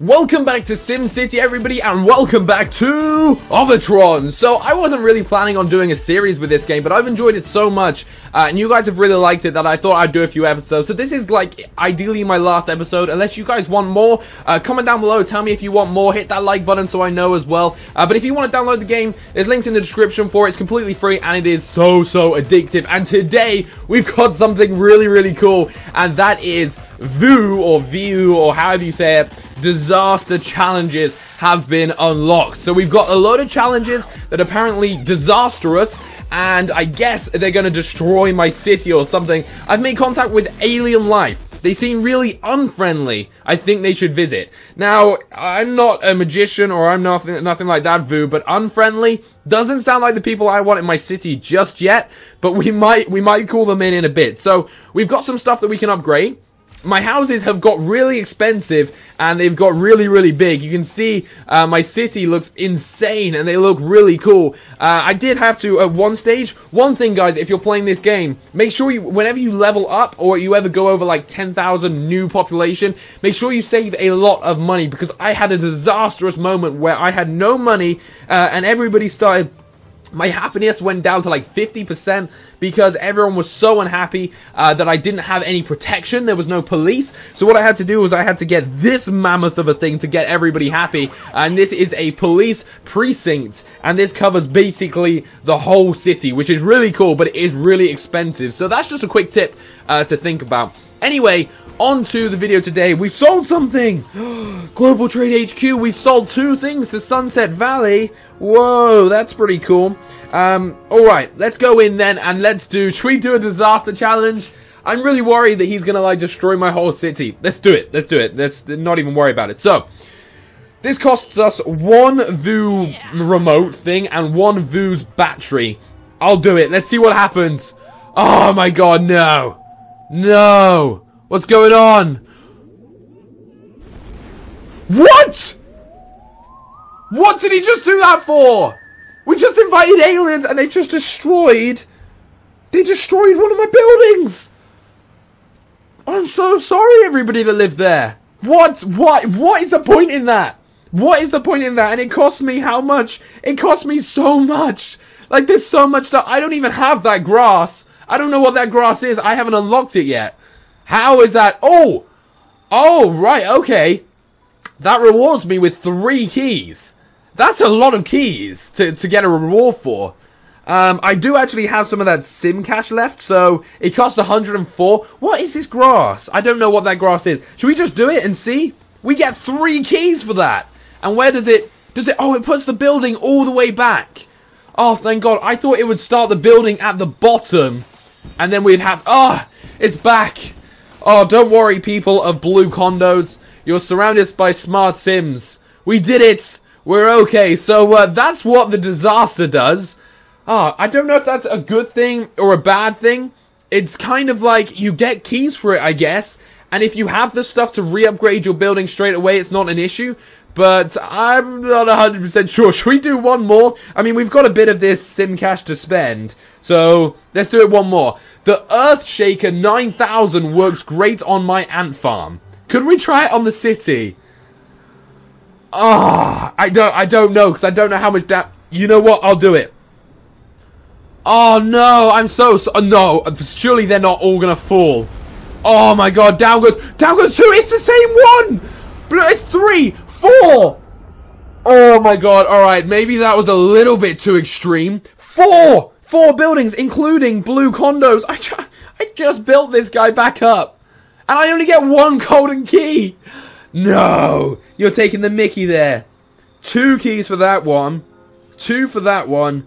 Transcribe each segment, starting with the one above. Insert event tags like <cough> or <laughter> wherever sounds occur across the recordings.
Welcome back to SimCity everybody and welcome back to Othertron. So I wasn't really planning on doing a series with this game but I've enjoyed it so much uh, and you guys have really liked it that I thought I'd do a few episodes. So this is like ideally my last episode unless you guys want more. Uh, comment down below, tell me if you want more, hit that like button so I know as well. Uh, but if you want to download the game, there's links in the description for it. It's completely free and it is so so addictive. And today we've got something really really cool and that is VU or VU or however you say it disaster challenges have been unlocked. So we've got a load of challenges that are apparently disastrous, and I guess they're going to destroy my city or something. I've made contact with alien life. They seem really unfriendly. I think they should visit. Now, I'm not a magician or I'm nothing, nothing like that, Vu, but unfriendly doesn't sound like the people I want in my city just yet, but we might, we might call them in in a bit. So, we've got some stuff that we can upgrade my houses have got really expensive and they've got really really big. You can see uh, my city looks insane and they look really cool. Uh, I did have to at one stage one thing guys if you're playing this game make sure you whenever you level up or you ever go over like 10,000 new population make sure you save a lot of money because I had a disastrous moment where I had no money uh, and everybody started my happiness went down to like 50% because everyone was so unhappy uh, that I didn't have any protection. There was no police. So what I had to do was I had to get this mammoth of a thing to get everybody happy. And this is a police precinct. And this covers basically the whole city, which is really cool, but it is really expensive. So that's just a quick tip uh, to think about. Anyway, on to the video today. We've sold something! <gasps> Global Trade HQ, we've sold two things to Sunset Valley. Whoa, that's pretty cool. Um, alright, let's go in then and let's do, should we do a disaster challenge? I'm really worried that he's gonna like destroy my whole city. Let's do it, let's do it. Let's not even worry about it. So, this costs us one VU remote thing and one VU's battery. I'll do it. Let's see what happens. Oh my god, no. No. What's going on? What? What did he just do that for? We just invited aliens and they just destroyed... They destroyed one of my buildings! I'm so sorry everybody that lived there. What? What? What is the point in that? What is the point in that? And it cost me how much? It cost me so much. Like there's so much stuff. I don't even have that grass. I don't know what that grass is. I haven't unlocked it yet. How is that? Oh! Oh, right, okay. That rewards me with three keys. That's a lot of keys to, to get a reward for. Um, I do actually have some of that sim cash left, so it costs 104. What is this grass? I don't know what that grass is. Should we just do it and see? We get three keys for that. And where does it... Does it... Oh, it puts the building all the way back. Oh, thank God. I thought it would start the building at the bottom. And then we'd have... Oh, it's back. Oh, don't worry, people of blue condos. You're surrounded by smart sims. We did it! We're okay. So, uh, that's what the disaster does. Ah, oh, I don't know if that's a good thing or a bad thing. It's kind of like you get keys for it, I guess. And if you have the stuff to re-upgrade your building straight away, it's not an issue. But I'm not 100% sure. Should we do one more? I mean, we've got a bit of this sim cash to spend. So, let's do it one more. The Earthshaker 9000 works great on my ant farm. Could we try it on the city? Ah, oh, I don't, I don't know, because I don't know how much that... You know what? I'll do it. Oh, no, I'm so... so no, surely they're not all going to fall. Oh, my God, down goes... Down goes two! It's the same one! Blue, It's three! Four! Oh, my God, alright, maybe that was a little bit too extreme. Four! Four buildings, including blue condos. I, ju I just built this guy back up. And I only get one golden key. No. You're taking the mickey there. Two keys for that one. Two for that one.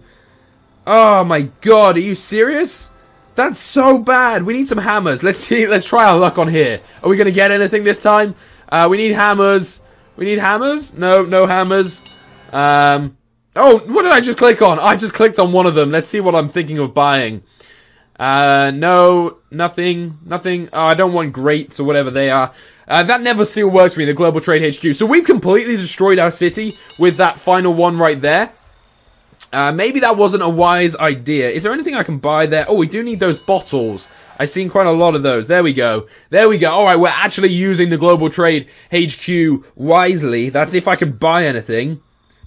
Oh my god, are you serious? That's so bad. We need some hammers. Let's see. Let's try our luck on here. Are we going to get anything this time? Uh, we need hammers. We need hammers? No, no hammers. Um, Oh, what did I just click on? I just clicked on one of them. Let's see what I'm thinking of buying. Uh, no, nothing, nothing. Oh, I don't want grates or whatever they are. Uh, that never still works for me, the Global Trade HQ. So we've completely destroyed our city with that final one right there. Uh, maybe that wasn't a wise idea. Is there anything I can buy there? Oh, we do need those bottles. I've seen quite a lot of those. There we go. There we go. All right, we're actually using the Global Trade HQ wisely. That's if I can buy anything.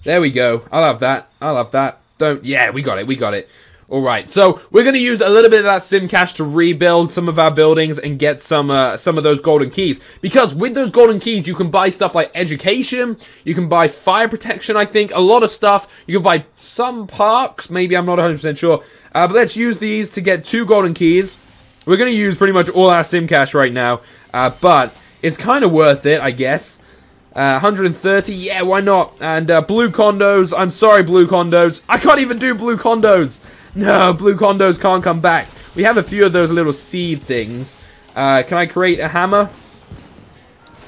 There we go. I'll have that. I'll have that. Don't. Yeah, we got it. We got it. Alright, so we're going to use a little bit of that sim cash to rebuild some of our buildings and get some uh, some of those golden keys. Because with those golden keys, you can buy stuff like education, you can buy fire protection, I think, a lot of stuff. You can buy some parks, maybe I'm not 100% sure. Uh, but let's use these to get two golden keys. We're going to use pretty much all our sim cash right now, uh, but it's kind of worth it, I guess. Uh, 130, yeah, why not? And uh, blue condos, I'm sorry, blue condos. I can't even do blue condos. No, blue condos can't come back. We have a few of those little seed things. Uh, can I create a hammer?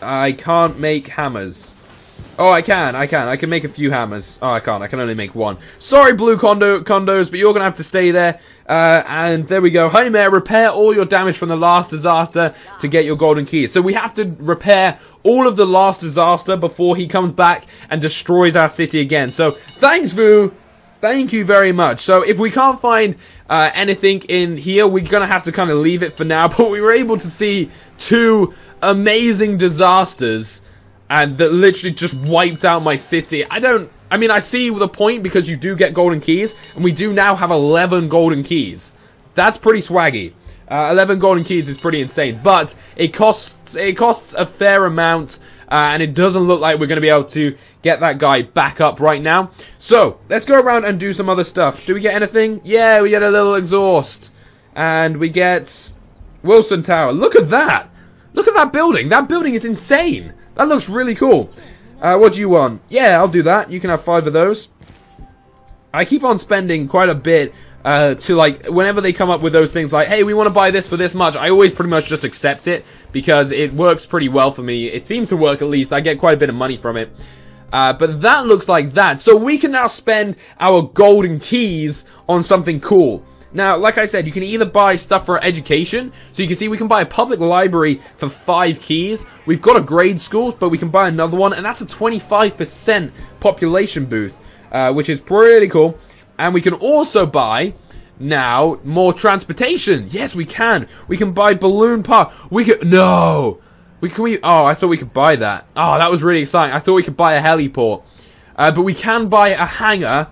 I can't make hammers. Oh, I can, I can. I can make a few hammers. Oh, I can't. I can only make one. Sorry, blue condo condos, but you're going to have to stay there. Uh, and there we go. Hey, Mayor, repair all your damage from the last disaster to get your golden keys. So we have to repair all of the last disaster before he comes back and destroys our city again. So, thanks, Vu. Thank you very much. So if we can't find uh, anything in here, we're going to have to kind of leave it for now. <laughs> But we were able to see two amazing disasters and that literally just wiped out my city. I don't... I mean, I see the point because you do get golden keys, and we do now have 11 golden keys. That's pretty swaggy. Uh, 11 golden keys is pretty insane, but it costs it costs a fair amount uh, and it doesn't look like we're going to be able to get that guy back up right now. So, let's go around and do some other stuff. Do we get anything? Yeah, we get a little exhaust. And we get Wilson Tower. Look at that! Look at that building! That building is insane! That looks really cool. Uh, what do you want? Yeah, I'll do that. You can have five of those. I keep on spending quite a bit uh, to like whenever they come up with those things like, hey, we want to buy this for this much, I always pretty much just accept it because it works pretty well for me. It seems to work at least. I get quite a bit of money from it. Uh, but that looks like that. So we can now spend our golden keys on something cool. Now, like I said, you can either buy stuff for education. So you can see we can buy a public library for five keys. We've got a grade school, but we can buy another one. And that's a 25% population boost, uh, which is pretty cool. And we can also buy now more transportation. Yes, we can. We can buy balloon park. We can no. We can we. Oh, I thought we could buy that. Oh, that was really exciting. I thought we could buy a heliport, uh, but we can buy a hangar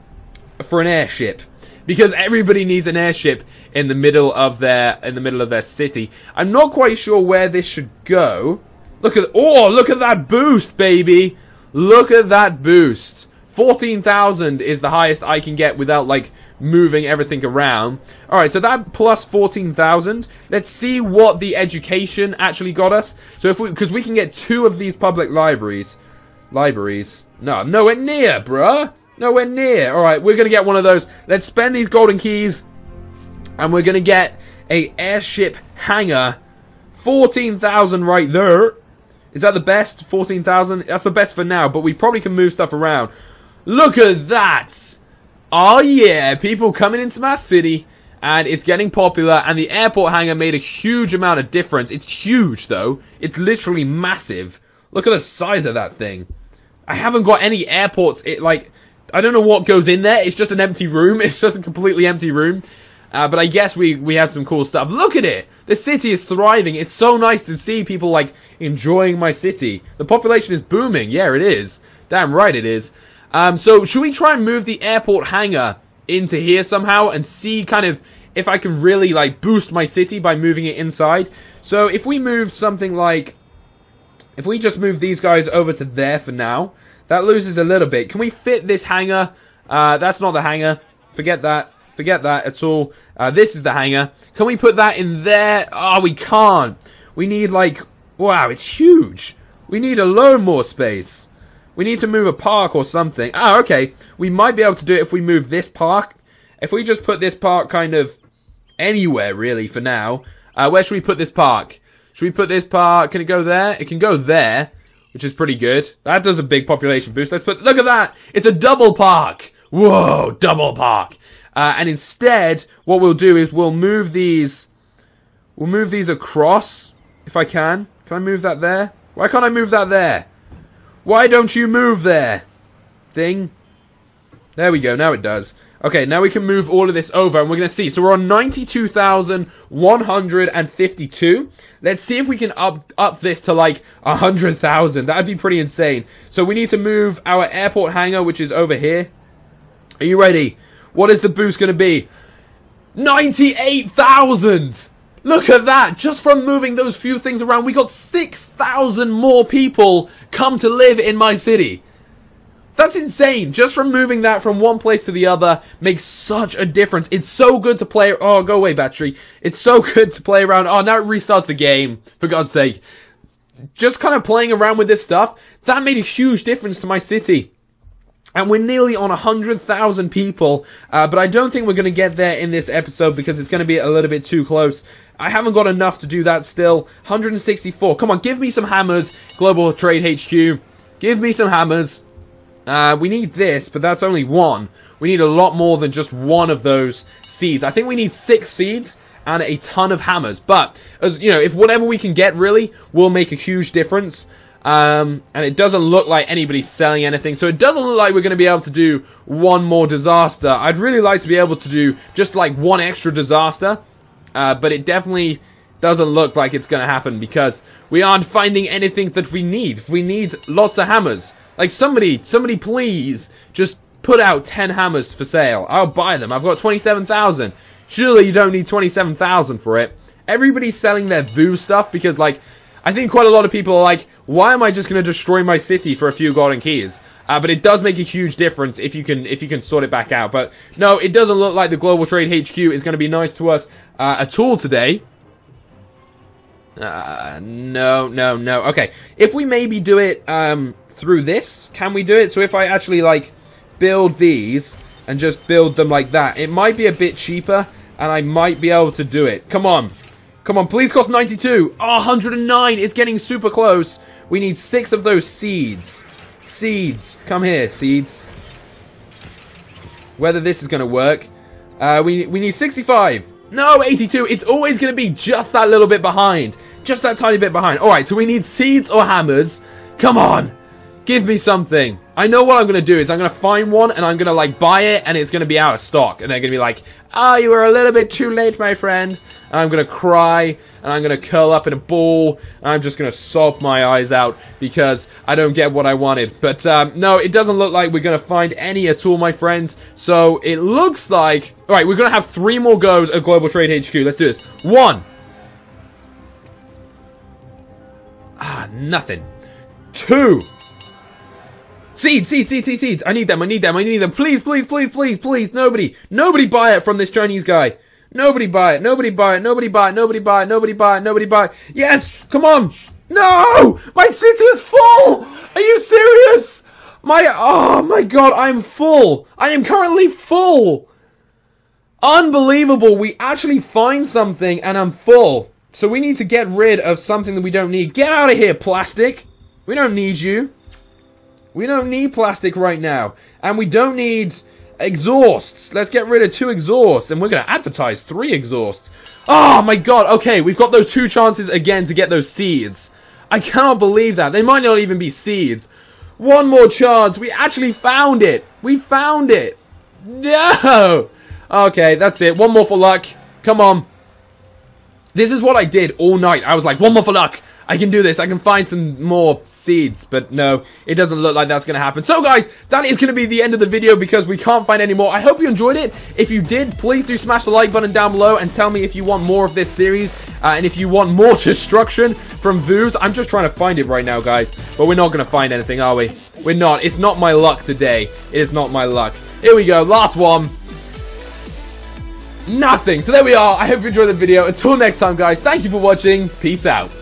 for an airship because everybody needs an airship in the middle of their in the middle of their city. I'm not quite sure where this should go. Look at oh, look at that boost, baby! Look at that boost. 14,000 is the highest I can get without, like, moving everything around. Alright, so that plus 14,000. Let's see what the education actually got us. So if we, because we can get two of these public libraries. Libraries. No, nowhere near, bruh. Nowhere near. Alright, we're to get one of those. Let's spend these golden keys. And we're to get a airship hangar. 14,000 right there. Is that the best? 14,000? That's the best for now, but we probably can move stuff around. Look at that! Oh yeah, people coming into my city, and it's getting popular, and the airport hangar made a huge amount of difference. It's huge, though. It's literally massive. Look at the size of that thing. I haven't got any airports, it like, I don't know what goes in there. It's just an empty room. <laughs> It's just a completely empty room. Uh, but I guess we, we have some cool stuff. Look at it! The city is thriving. It's so nice to see people, like, enjoying my city. The population is booming. Yeah, it is. Damn right it is. Um, so should we try and move the airport hangar into here somehow and see kind of if I can really like boost my city by moving it inside? So if we move something like, if we just move these guys over to there for now, that loses a little bit. Can we fit this hangar? Uh, that's not the hangar. Forget that. Forget that at all. Uh, this is the hangar. Can we put that in there? Oh, we can't. We need like, wow, it's huge. We need a load more space. We need to move a park or something. Ah, okay. We might be able to do it if we move this park. If we just put this park kind of anywhere, really, for now. Uh, where should we put this park? Should we put this park? Can it go there? It can go there, which is pretty good. That does a big population boost. Let's put, look at that! It's a double park! Whoa, double park! Uh, and instead, what we'll do is we'll move these, we'll move these across, if I can. Can I move that there? Why can't I move that there? Why don't you move there? Thing. There we go, now it does. Okay, now we can move all of this over and we're going to see. So we're on 92,152. Let's see if we can up up this to like 100,000. That'd be pretty insane. So we need to move our airport hangar, which is over here. Are you ready? What is the boost going to be? 98,000! Look at that! Just from moving those few things around, we got 6,000 more people come to live in my city. That's insane. Just from moving that from one place to the other makes such a difference. It's so good to play. Oh, go away, battery. It's so <laughs> good to play around. Oh, now it restarts the game. For God's sake. Just kind of playing around with this stuff, that made a huge difference to my city. And we're nearly on 100,000 people, uh, but I don't think we're going to get there in this episode because it's going to be a little bit too close. I haven't got enough to do that still. 164. Come on, give me some hammers, Global Trade HQ. Give me some hammers. Uh, we need this, but that's only one. We need a lot more than just one of those seeds. I think we need six seeds and a ton of hammers. But, as you know, if whatever we can get really will make a huge difference. Um, and it doesn't look like anybody's selling anything. So it doesn't look like we're going to be able to do one more disaster. I'd really like to be able to do just like one extra disaster. Uh, but it definitely doesn't look like it's going to happen because we aren't finding anything that we need. We need lots of hammers. Like somebody, somebody please just put out 10 hammers for sale. I'll buy them. I've got 27,000. Surely you don't need 27,000 for it. Everybody's selling their Vu stuff because like, I think quite a lot of people are like, why am I just going to destroy my city for a few golden keys? Uh, but it does make a huge difference if you can if you can sort it back out. But no, it doesn't look like the Global Trade HQ is going to be nice to us uh, at all today. Uh, no, no, no. Okay, if we maybe do it um, through this? Can we do it? So if I actually, like, build these and just build them like that, it might be a bit cheaper, and I might be able to do it. Come on. Come on, please cost 92. Oh, 109. It's getting super close. We need six of those seeds. Seeds. Come here, seeds. Whether this is going to work. Uh, we, we need 65. No, 82. It's always going to be just that little bit behind. Just that tiny bit behind. Alright, so we need seeds or hammers. Come on. Give me something. I know what I'm going to do is I'm going to find one and I'm going to like buy it and it's going to be out of stock. And they're going to be like, oh, you were a little bit too late, my friend. And I'm going to cry and I'm going to curl up in a ball and I'm just going to sob my eyes out because I don't get what I wanted. But um, no, it doesn't look like we're going to find any at all, my friends. So it looks like, all right, we're going to have three more goes at Global Trade HQ. Let's do this. One. Ah, nothing. Two. Seeds, seeds, seeds, seeds, seeds. I need them, I need them, I need them. Please, please, please, please, please. Nobody, nobody buy it from this Chinese guy. Nobody buy it, nobody buy it, nobody buy it, nobody buy it, nobody buy it, nobody buy it. Yes, come on. No! My city is full! Are you serious? My, oh my god, I'm full. I am currently full. Unbelievable. We actually find something and I'm full. So we need to get rid of something that we don't need. Get out of here, plastic. We don't need you. We don't need plastic right now. And we don't need exhausts. Let's get rid of two exhausts. And we're going to advertise three exhausts. Oh my god. Okay, we've got those two chances again to get those seeds. I cannot believe that. They might not even be seeds. One more chance. We actually found it. We found it. No. Okay, that's it. One more for luck. Come on. This is what I did all night. I was like, one more for luck. I can do this. I can find some more seeds. But no, it doesn't look like that's going to happen. So guys, that is going to be the end of the video because we can't find any more. I hope you enjoyed it. If you did, please do smash the like button down below and tell me if you want more of this series. Uh, and if you want more <laughs> destruction from Vus. I'm just trying to find it right now, guys. But we're not going to find anything, are we? We're not. It's not my luck today. It is not my luck. Here we go. Last one. Nothing. So there we are. I hope you enjoyed the video. Until next time, guys. Thank you for watching. Peace out.